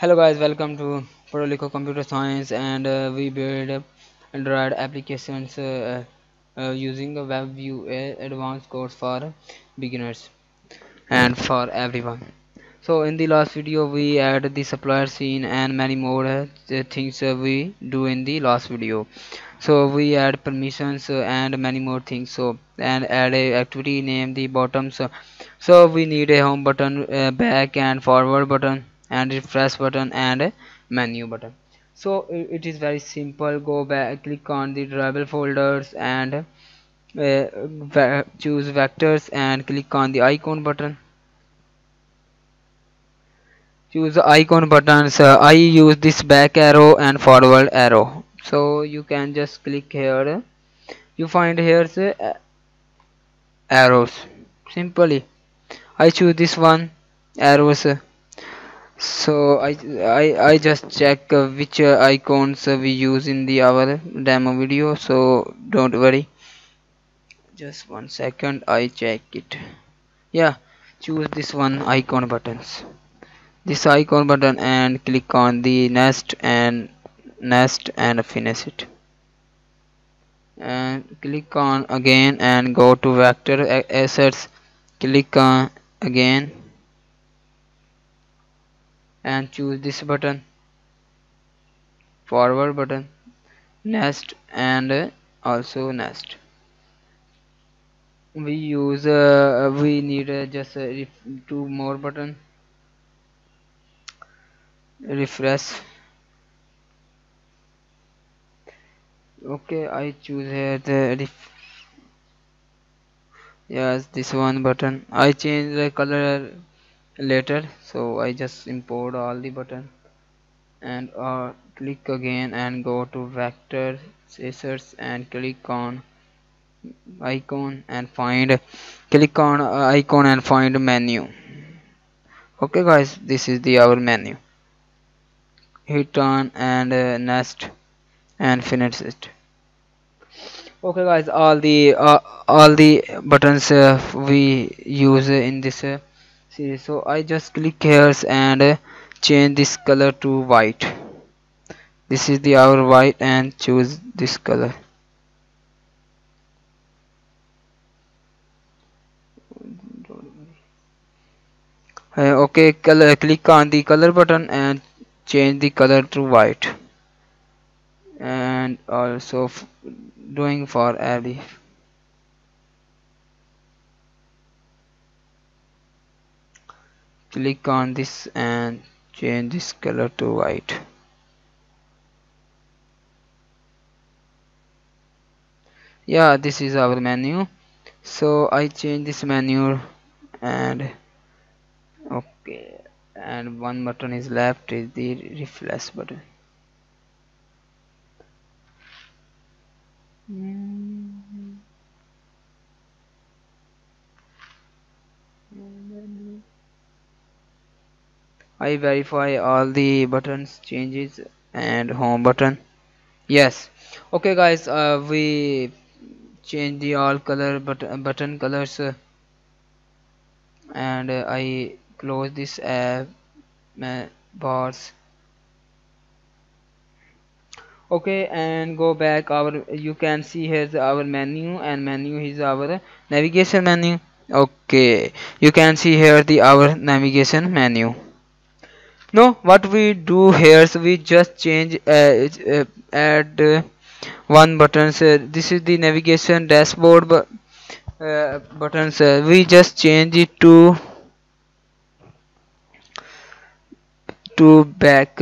hello guys welcome to Parho Likho Computer Science and uh, we build Android applications uh, uh, using a web view advanced course for beginners and for everyone. So in the last video we add the splash screen and many more uh, things uh, we do in the last video. So we add permissions uh, and many more things so and add a activity name the bottom so, so we need a home button uh, back and forward button and refresh button and menu button. So it is very simple. Go back click on the drawable folders and uh, choose vectors and click on the icon button. Choose the icon buttons. Uh, I use this back arrow and forward arrow. So you can just click here. You find here the uh, arrows. Simply. I choose this one arrows so I, I, I just check uh, which uh, icons uh, we use in the our demo video so don't worry. Just one second I check it. Yeah choose this one icon buttons. This icon button and click on the nest and nest and finish it. And click on again and go to vector assets. Click on again and choose this button. Forward button. Nest and also nest. We use uh, we need uh, just uh, two more button. Refresh. Okay I choose here the ref yes this one button. I change the color later. So I just import all the button and uh, click again and go to vector assets and click on icon and find click on uh, icon and find menu. Okay guys this is the our menu. Hit on and uh, nest and finish it. Okay guys all the uh, all the buttons uh, we use in this uh, see so I just click here and uh, change this color to white. This is the our white and choose this color. Uh, okay color click on the color button and change the color to white. And also doing for every click on this and change this color to white. Yeah this is our menu. So I change this menu and okay and one button is left is the refresh button. Mm I verify all the buttons changes and home button. Yes. Okay guys uh, we change the all color button, button colors uh, and uh, I close this uh, bars okay and go back our you can see here's our menu and menu is our navigation menu. Okay you can see here the our navigation menu no what we do here is we just change uh, uh, add uh, one button. So this is the navigation dashboard but uh, buttons we just change it to to back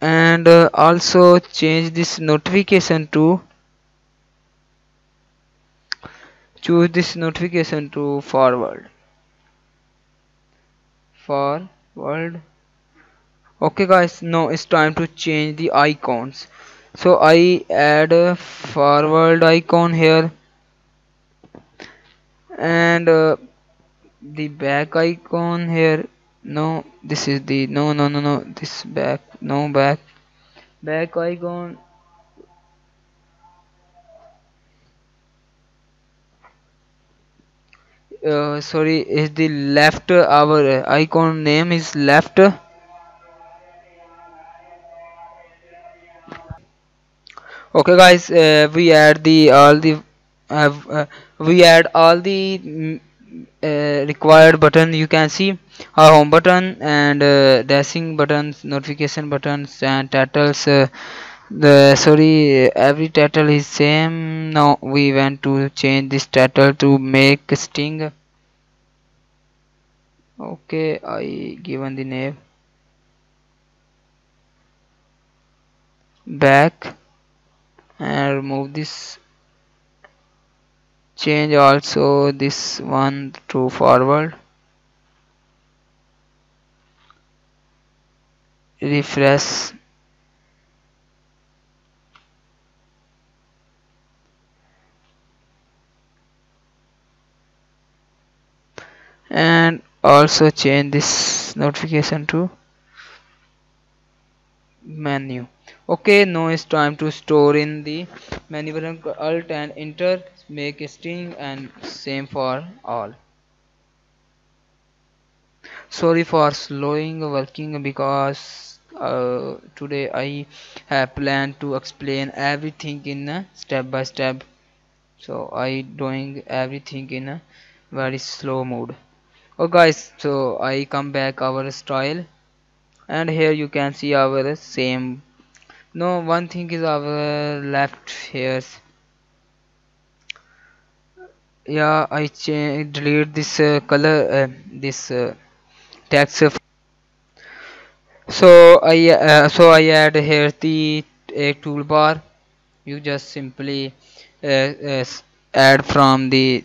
and uh, also change this notification to choose this notification to forward. For world. Okay guys now it's time to change the icons. So I add a forward icon here and uh, the back icon here. No this is the no no no no this back no back back icon uh, sorry is the left our icon name is left. Okay guys uh, we add the all the uh, we add all the mm, uh, required button. You can see our home button and uh, dashing buttons notification buttons and titles uh, the sorry every title is same. Now we want to change this title to make sting okay i given the name. Back. And remove this. Change also this one to forward. Refresh and also change this notification to menu. Okay now it's time to store in the menu button alt and enter make a string and same for all. Sorry for slowing working because uh, today I have planned to explain everything in a step by step. So I doing everything in a very slow mode oh guys so I come back our style and here you can see our same. No one thing is our left here. Yeah I change delete this uh, color uh, this uh, text. So I uh, so I add here the a toolbar. You just simply uh, uh, add from the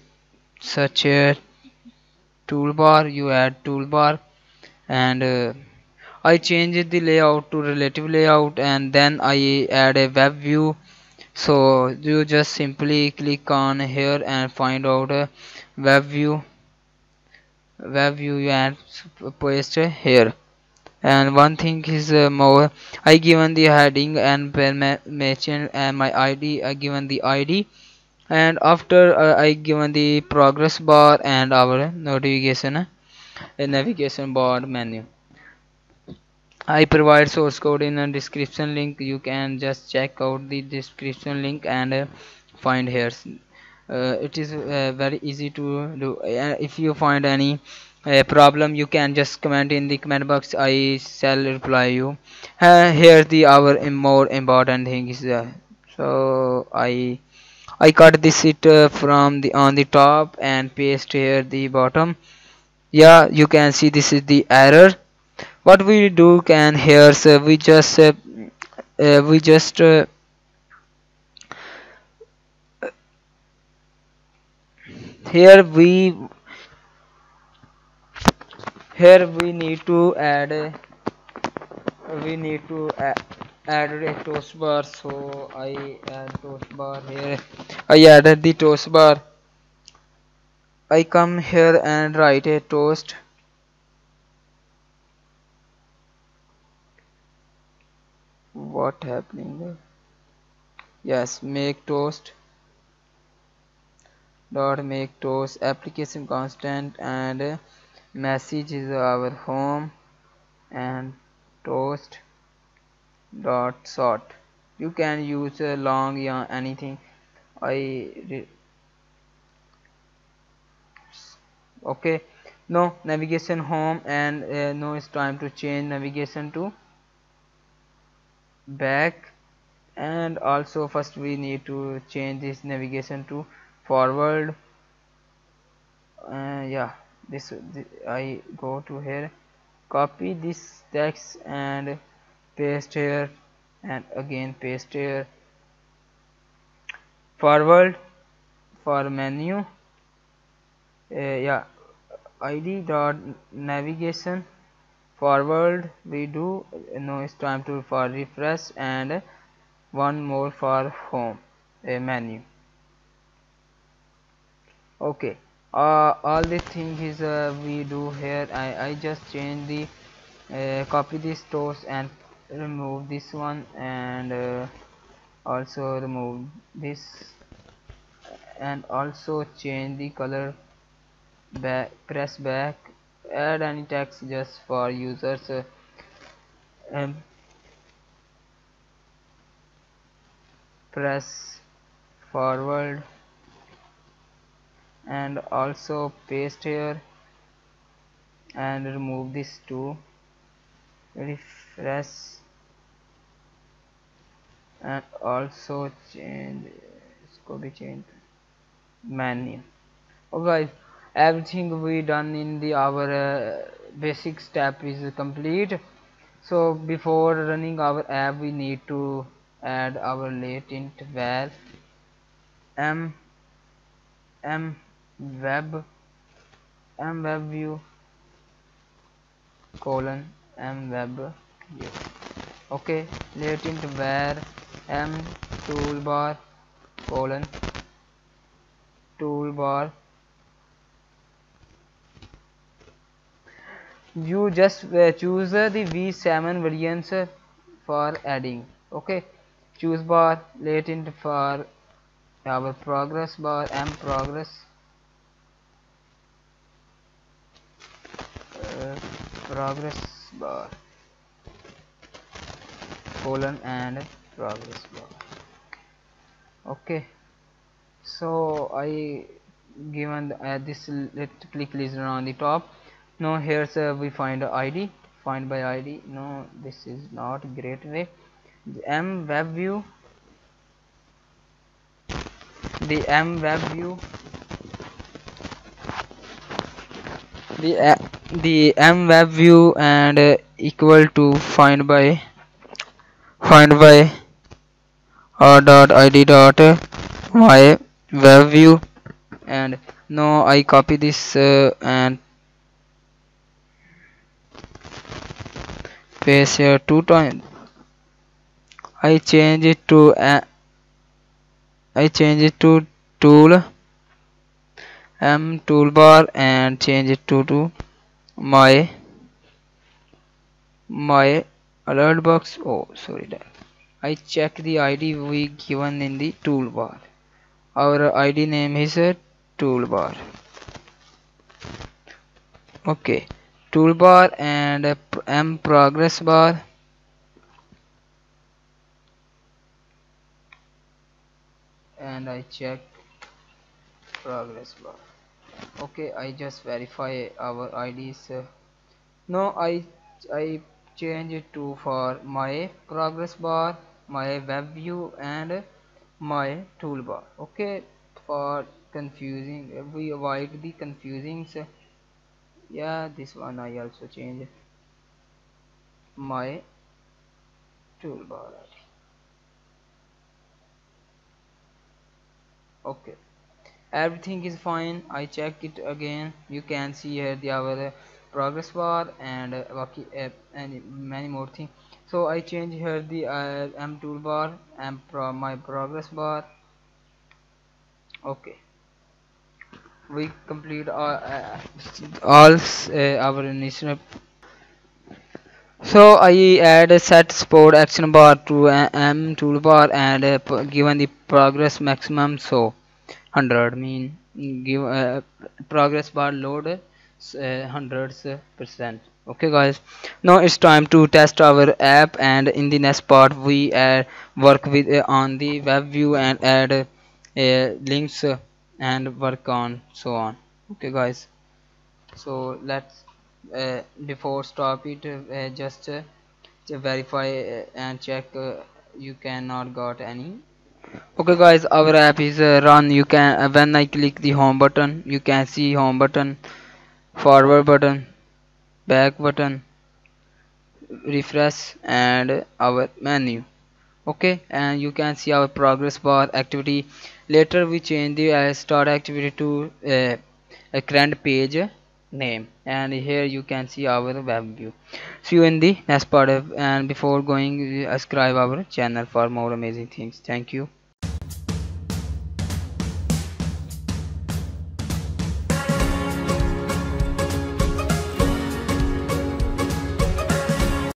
search toolbar you add toolbar and uh, I change the layout to relative layout and then I add a web view. So you just simply click on here and find out a web view. Web view and paste here. And one thing is uh, more I given the heading and mention and my ID I given the ID and after uh, I given the progress bar and our notification uh, navigation bar menu. I provide source code in a description link. You can just check out the description link and uh, find here. Uh, it is uh, very easy to do. Uh, if you find any uh, problem you can just comment in the comment box. I shall reply you. Uh, here the our more important thing is so I I cut this it from the on the top and paste here the bottom. Yeah you can see this is the error. What we do can here so we just uh, uh, we just uh, here we here we need to add we need to add, add a toast bar so I add toast bar here. I added the toast bar. I come here and write a toast. What happening yes make toast. Dot make toast. Application constant and message is our home. And toast dot sort. You can use a long yeah anything. I okay. No navigation home and uh, no it's time to change navigation to back. And also first we need to change this navigation to forward. Uh, yeah this, this I go to here. Copy this text and paste here and again paste here. Forward for menu. Uh, yeah id dot navigation. Forward we do. Now it's time to for refresh and one more for home a menu. Okay uh, all the things is uh, we do here. I, I just change the uh, copy this toast and remove this one and uh, also remove this and also change the color back press back add any text just for users uh, press forward. And also paste here and remove this too. Refresh and also change going to change menu okay everything we done in the our uh, basic step is complete. So before running our app we need to add our lateinit var m m web m web view colon m web view. Okay lateinit var m toolbar colon toolbar. You just uh, choose uh, the v7 variants uh, for adding okay? Choose bar latent for our progress bar m progress. Uh, progress bar colon and progress bar okay. So I given uh, this let click listener on the top. Now here's uh, we find id find by id no this is not great way. The m web view the m web view the uh, the m web view and uh, equal to find by find by dot id dot my web view. And now I copy this uh, and paste here two times. I change it to uh, I change it to tool m toolbar and change it to, to my my alert box. Oh sorry that I check the ID we given in the toolbar. Our ID name is a toolbar. Okay. Toolbar and m progress bar. And I check progress bar. Okay I just verify our IDs uh, no I I change it to for my progress bar my web view and my toolbar. Okay for confusing we avoid the confusings. Yeah this one I also change. My toolbar. Okay everything is fine. I check it again. You can see here the our progress bar and uh, uh, and many more things so I change here the uh, M toolbar and pro my progress bar. Okay. We complete all, uh, all uh, our initial so I add a set support action bar to M toolbar and uh, given the progress maximum so 100 mean give uh, progress bar load uh, hundreds percent okay guys. Now it's time to test our app and in the next part we uh, work with uh, on the web view and add uh, links and work on so on. Okay guys. So let's uh, before stop it uh, just uh, verify and check you cannot got any. Okay guys our app is run. You can when I click the home button you can see home button forward button back button refresh and our menu. Okay and you can see our progress bar activity. Later we change the uh, start activity to uh, a current page name. And here you can see our web view. See you in the next part of and before going subscribe our channel for more amazing things. Thank you